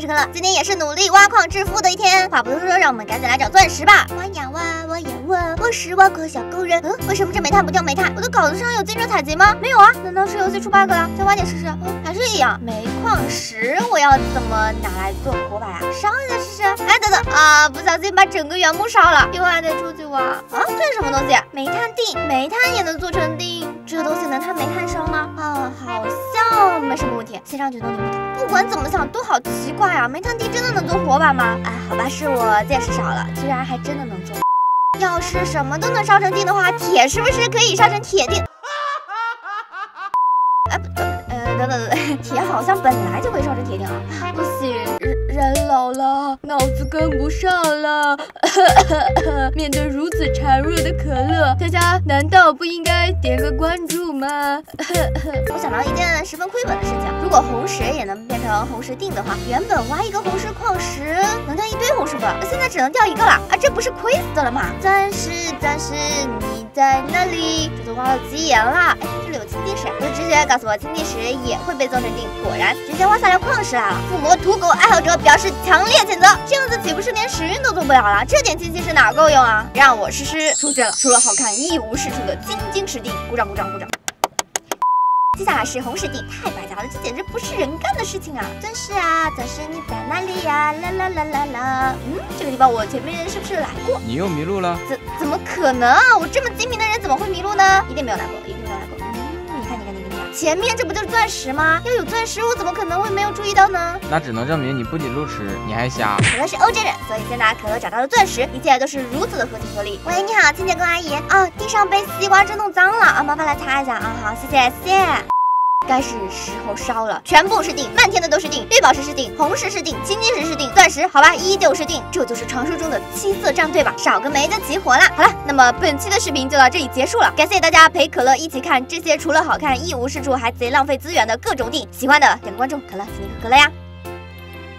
我是可乐，今天也是努力挖矿致富的一天。话不多说，让我们赶紧来找钻石吧。挖呀挖，挖呀挖，我是挖矿小工人。嗯，为什么这煤炭不掉煤炭？我的稿子上有精准采集吗？没有啊，难道是游戏出 bug 了？再挖点试试。嗯，还是一样。煤矿石我要怎么拿来做火把呀？烧一下试试。哎，等等啊，不小心把整个原木烧了，以后还得出去挖。啊，这是什么东西？煤炭锭，煤炭也能做成锭？这东西能当煤炭烧吗？啊，好像没什么问题。先上去弄点木头。不管怎么想都好哎呀！煤炭地真的能做火把吗？哎，好吧，是我见识少了，居然还真的能做。要是什么都能烧成锭的话，铁是不是可以烧成铁锭？哎，不，呃，等等等等，铁好像本来就会烧成铁锭啊！不行，人老了，脑子跟不上了。面对如此孱弱的可乐，大家难道不应该点个关注吗？我想到一件十分亏本的事情，如果红石也能变成红石锭的话，原本挖一个红石矿石能掉一堆红石粉，现在只能掉一个了啊！这不是亏死了吗？但是但是，你在哪里？这都挖到极岩了。哎，这里有青金石，我的直觉告诉我青金石也会被做成锭。果然，直接挖下来矿石来了。附魔土狗爱好者表示强烈谴责，这样子岂不是连时运都做不了了？这点青金是哪够用啊？让我试试。出现了，除了好看一无是处的金晶石地，鼓掌鼓掌鼓掌。接下来是红石地，太白家了，这简直不是人干的事情啊！钻石啊，钻石你在哪里呀？啦啦啦啦啦！嗯，这个地方我前面是不是来过？你又迷路了？怎怎么可能？我这么精明的人怎么会迷路呢？一定没有来过，一定没有来过。嗯，你看你看你看你看，前面这不就是钻石吗？要有钻石，我怎么可能会没有注意到呢？那只能证明你不仅路痴，你还瞎。可乐是欧洲人，所以现在可乐找到了钻石，一切都是如此的合情合理。喂，你好，清洁工阿姨。啊，地上被西瓜汁弄脏了啊，麻烦来擦一下啊。好，谢谢谢谢。该是时候烧了，全部是锭，漫天的都是锭，绿宝石是锭，红石是锭，青金石是锭，钻石好吧，依旧是锭，这就是传说中的七色战队吧？少个没的集火了。好了，那么本期的视频就到这里结束了，感谢大家陪可乐一起看这些除了好看一无是处还贼浪费资源的各种锭，喜欢的点个关注，可乐请你可乐呀。